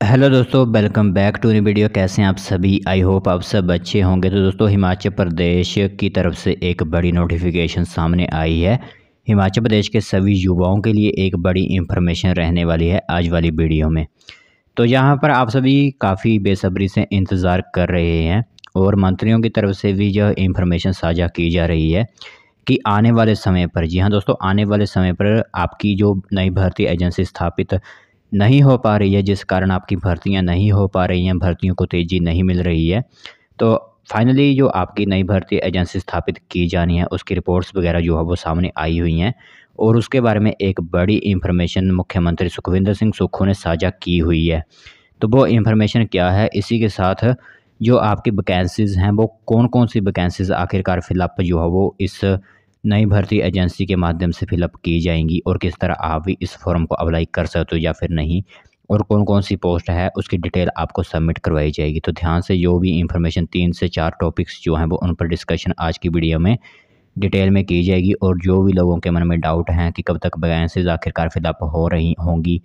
Hello दोस्तों welcome back to new video कैसे हैं आप सभी? आई होप आप सब अच्छे होंगे। तो दोस्तों, हिमाचल प्रदेश की तरफ़ से एक बड़ी नोटिफिकेशन सामने आई है। हिमाचल प्रदेश के सभी युवाओं के लिए एक बड़ी इंफॉर्मेशन रहने वाली है आज वाली वीडियो में। तो यहाँ पर आप सभी काफ़ी बेसब्री से इंतज़ार कर रहे हैं और मंत्रियों की तरफ़ से भी यह इंफॉर्मेशन साझा की जा रही है कि आने वाले समय पर, जी हाँ दोस्तों, आने वाले समय पर आपकी जो नई भर्ती एजेंसी स्थापित नहीं हो पा रही है, जिस कारण आपकी भर्तियाँ नहीं हो पा रही हैं, भर्तियों को तेज़ी नहीं मिल रही है। तो फाइनली जो आपकी नई भर्ती एजेंसी स्थापित की जानी है, उसकी रिपोर्ट्स वगैरह जो है, वो सामने आई हुई हैं और उसके बारे में एक बड़ी इंफॉर्मेशन मुख्यमंत्री सुखविंदर सिंह सुक्खू ने साझा की हुई है। तो वो इंफॉर्मेशन क्या है? इसी के साथ जो आपकी वैकेंसीज़ हैं, वो कौन कौन सी वैकेंसीज़ आखिरकार फिलअप जो है, वो इस नई भर्ती एजेंसी के माध्यम से फिलअप की जाएँगी और किस तरह आप भी इस फॉर्म को अप्लाई कर सकते हो या फिर नहीं, और कौन कौन सी पोस्ट है, उसकी डिटेल आपको सबमिट करवाई जाएगी। तो ध्यान से जो भी इंफॉर्मेशन तीन से चार टॉपिक्स जो हैं, वो उन पर डिस्कशन आज की वीडियो में डिटेल में की जाएगी और जो भी लोगों के मन में डाउट हैं कि कब तक वैकेंसीज आखिरकार फिलअप हो रही होंगी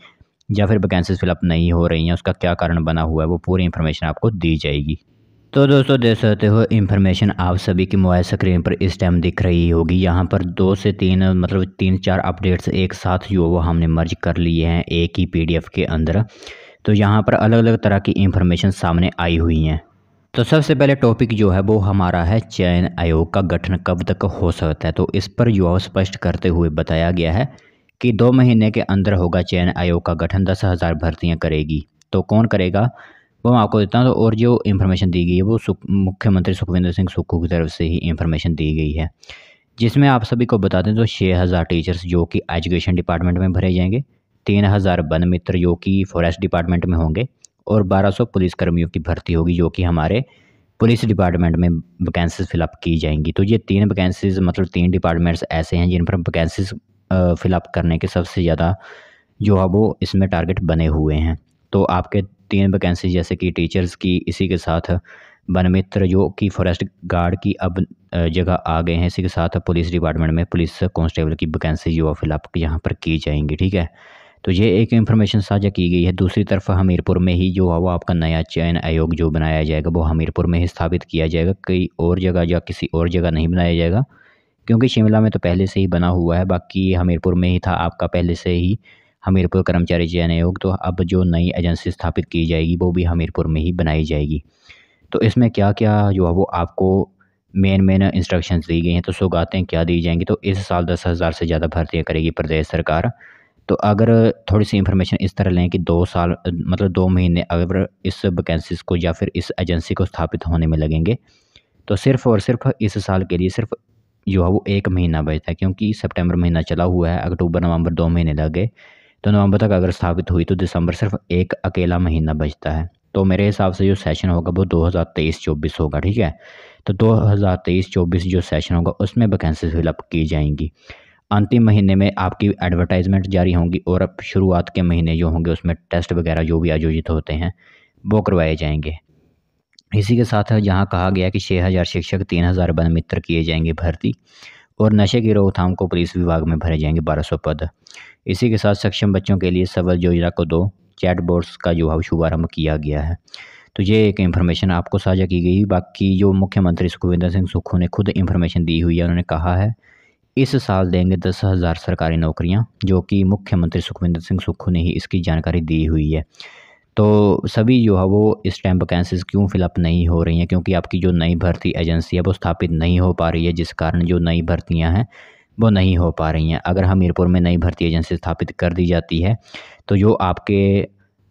या फिर वैकेंसीज फिलअप नहीं हो रही हैं, उसका क्या कारण बना हुआ है, वो पूरी इन्फॉर्मेशन आपको दी जाएगी। तो दोस्तों, देख सकते हो इन्फॉर्मेशन आप सभी की मोबाइल स्क्रीन पर इस टाइम दिख रही होगी। यहाँ पर दो से तीन मतलब तीन चार अपडेट्स एक साथ जो वो हमने मर्ज कर लिए हैं, एक ही पीडीएफ के अंदर। तो यहाँ पर अलग अलग तरह की इन्फॉर्मेशन सामने आई हुई हैं। तो सबसे पहले टॉपिक जो है, वो हमारा है चयन आयोग का गठन कब तक हो सकता है? तो इस पर युवा स्पष्ट करते हुए बताया गया है कि दो महीने के अंदर होगा चयन आयोग का गठन, दस हज़ार भर्तियाँ करेगी। तो कौन करेगा? वो मैं आपको देता हूँ तो और जो इन्फॉर्मेशन दी गई है, वो मुख्यमंत्री सुखविंदर सिंह सुक्खू की तरफ़ से ही इन्फॉर्मेशन दी गई है। जिसमें आप सभी को बता दें तो छः हज़ार टीचर्स जो कि एजुकेशन डिपार्टमेंट में भरे जाएँगे, तीन हज़ार वन मित्र जो कि फॉरेस्ट डिपार्टमेंट में होंगे, और बारह सौ पुलिस कर्मियों की भर्ती होगी, जो कि हमारे पुलिस डिपार्टमेंट में वैकेंसीज फिलअप की जाएँगी। तो ये तीन वैकेंसीज मतलब तीन डिपार्टमेंट्स ऐसे हैं, जिन पर वैकेंसीज फिलअप करने के सबसे ज़्यादा जो है, वो इसमें टारगेट बने हुए हैं। तो आपके तीन वैकेंसी जैसे कि टीचर्स की, इसी के साथ वन मित्र जो कि फॉरेस्ट गार्ड की अब जगह आ गए हैं, इसी के साथ पुलिस डिपार्टमेंट में पुलिस कांस्टेबल की वैकेंसी जो है फिलअप यहाँ पर की जाएँगी, ठीक है? तो ये एक इन्फॉर्मेशन साझा की गई है। दूसरी तरफ़ हमीरपुर में ही जो है वो आपका नया चयन आयोग जो बनाया जाएगा, वो हमीरपुर में ही स्थापित किया जाएगा। कई और जगह या किसी और जगह नहीं बनाया जाएगा, क्योंकि शिमला में तो पहले से ही बना हुआ है, बाकी हमीरपुर में ही था, आपका पहले से ही हमीरपुर कर्मचारी चयन आयोग तो अब जो नई एजेंसी स्थापित की जाएगी, वो भी हमीरपुर में ही बनाई जाएगी। तो इसमें क्या क्या जो है वो आपको मेन मेन इंस्ट्रक्शन दी गई हैं तो सौगातें क्या दी जाएँगी? तो इस साल दस हज़ार से ज़्यादा भर्तियाँ करेगी प्रदेश सरकार। तो अगर थोड़ी सी इन्फॉर्मेशन इस तरह लें कि दो साल मतलब दो महीने अगर इस वैकेंसीज को या फिर इस एजेंसी को स्थापित होने में लगेंगे तो सिर्फ़ और सिर्फ़ इस साल के लिए सिर्फ़ जो है वो एक महीना बचता है, क्योंकि सितंबर महीना चला हुआ है, अक्टूबर, नवंबर दो महीने लग गए। तो नवंबर तक अगर स्थापित हुई तो दिसंबर सिर्फ़ एक अकेला महीना बचता है। तो मेरे हिसाब से जो सेशन होगा वो दो हज़ार तेईस चौबीस होगा, ठीक है? तो दो हज़ार तेईस चौबीस जो सेशन होगा उसमें वैकेंसी फिलअप की जाएँगी। अंतिम महीने में आपकी एडवर्टाइजमेंट जारी होंगी और अब शुरुआत के महीने जो होंगे उसमें टेस्ट वगैरह जो भी आयोजित होते हैं, वो करवाए जाएँगे। इसी के साथ जहाँ कहा गया कि छः हज़ार शिक्षक, तीन हज़ार वन मित्र किए जाएँगे भर्ती। और नशे की रोकथाम को पुलिस विभाग में भरे जाएँगे बारह सौ पद। इसी के साथ सक्षम बच्चों के लिए सबल योजना को दो। चैट बोर्ड्स का जो है शुभारंभ किया गया है। तो ये एक इन्फॉर्मेशन आपको साझा की गई। बाकी जो मुख्यमंत्री सुखविंदर सिंह सुक्खू ने खुद इन्फॉर्मेशन दी हुई है, उन्होंने कहा है, इस साल देंगे दस हज़ार सरकारी नौकरियाँ, जो कि मुख्यमंत्री सुखविंदर सिंह सुक्खू ने ही इसकी जानकारी दी हुई है। तो सभी जो है वो इस टाइम वैकेंसीज क्यों फिलअप नहीं हो रही हैं? क्योंकि आपकी जो नई भर्ती एजेंसी है, वो स्थापित नहीं हो पा रही है, जिस कारण जो नई भर्तियाँ हैं, वो नहीं हो पा रही हैं। अगर हमीरपुर में नई भर्ती एजेंसी स्थापित कर दी जाती है तो जो आपके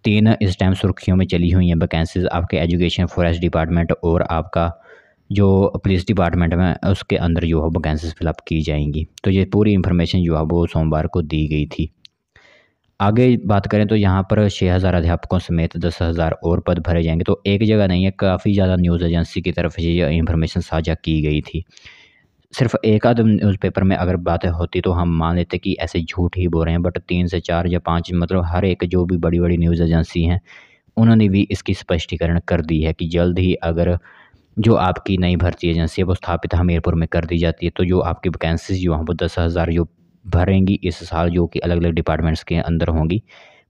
तीन इस टाइम सुर्खियों में चली हुई हैं वैकेंसीज आपके एजुकेशन फॉरेस्ट डिपार्टमेंट और आपका जो पुलिस डिपार्टमेंट में, उसके अंदर जो है वैकेंसीज फिलअप की जाएँगी। तो ये पूरी इन्फॉर्मेशन जो है वो सोमवार को दी गई थी। आगे बात करें तो यहाँ पर छः हज़ार अध्यापकों समेत दस हज़ार और पद भरे जाएँगे। तो एक जगह नहीं है, काफ़ी ज़्यादा न्यूज़ एजेंसी की तरफ़ से ये इन्फॉर्मेशन साझा की गई थी। सिर्फ़ एक आध न्यूज़पेपर में अगर बातें होती तो हम मान लेते कि ऐसे झूठ ही बोल रहे हैं बट तीन से चार या पाँच मतलब हर एक जो भी बड़ी बड़ी न्यूज़ एजेंसी हैं, उन्होंने भी इसकी स्पष्टीकरण कर दी है कि जल्द ही अगर जो आपकी नई भर्ती एजेंसी है वो स्थापित हमीरपुर में कर दी जाती है तो जो आपकी वैकेंसीज जो हैं वो दस हज़ार, जो भरेंगी इस साल जो कि अलग अलग डिपार्टमेंट्स के अंदर होंगी।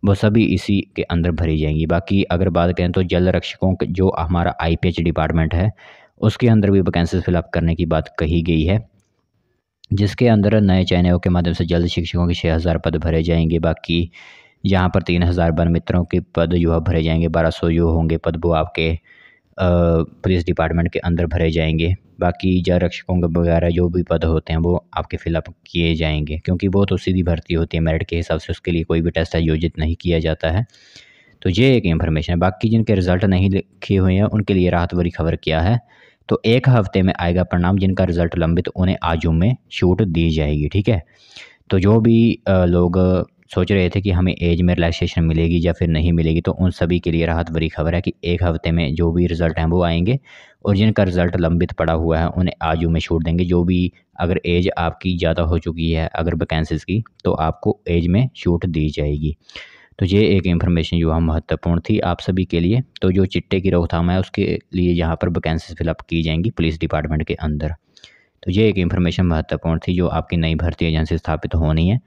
वो सभी इसी के अंदर भरी जाएँगी। बाकी अगर बात करें तो जल रक्षकों के जो हमारा आईपीएच डिपार्टमेंट है, उसके अंदर भी वैकेंसीज फिलअप करने की बात कही गई है। जिसके अंदर नए चयनों के माध्यम से जल्द शिक्षकों के छः हज़ार पद भरे जाएँगे। बाकी यहाँ पर तीन हज़ार वन मित्रों के पद जो भरे जाएँगे। बारह सौ जो होंगे पद वो आपके पुलिस डिपार्टमेंट के अंदर भरे जाएँगे। बाकी जल रक्षकों वगैरह जो भी पद होते हैं, वो आपके फिलअप किए जाएँगे, क्योंकि वो तो सीधी भर्ती होती है। मेरिट के हिसाब से उसके लिए कोई भी टेस्ट आयोजित नहीं किया जाता है। तो ये एक इन्फॉर्मेशन है। बाकी जिनके रिज़ल्ट नहीं लिखे हुए हैं, उनके लिए राहत भरी खबर क्या है? तो एक हफ़्ते में आएगा परिणाम, जिनका रिज़ल्ट लंबित तो उन्हें आज में छूट दी जाएगी, ठीक है? तो जो भी लोग सोच रहे थे कि हमें एज में रिलैक्सेशन मिलेगी या फिर नहीं मिलेगी तो उन सभी के लिए राहत भरी खबर है कि एक हफ़्ते में जो भी रिज़ल्ट हैं वो आएँगे और जिनका रिज़ल्ट लंबित पड़ा हुआ है, उन्हें आजू में छूट देंगे। जो भी अगर एज आपकी ज़्यादा हो चुकी है, अगर वैकेंसीज़ की तो आपको एज में छूट दी जाएगी। तो ये एक इन्फॉर्मेशन जो है महत्वपूर्ण थी आप सभी के लिए। तो जो चिट्टे की रोकथाम है, उसके लिए यहाँ पर वैकेंसीज फिलअप की जाएँगी पुलिस डिपार्टमेंट के अंदर। तो ये एक इन्फॉर्मेशन महत्वपूर्ण थी जो आपकी नई भर्ती एजेंसी स्थापित होनी है।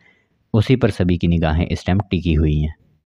उसी पर सभी की निगाहें इस टाइम टिकी हुई हैं।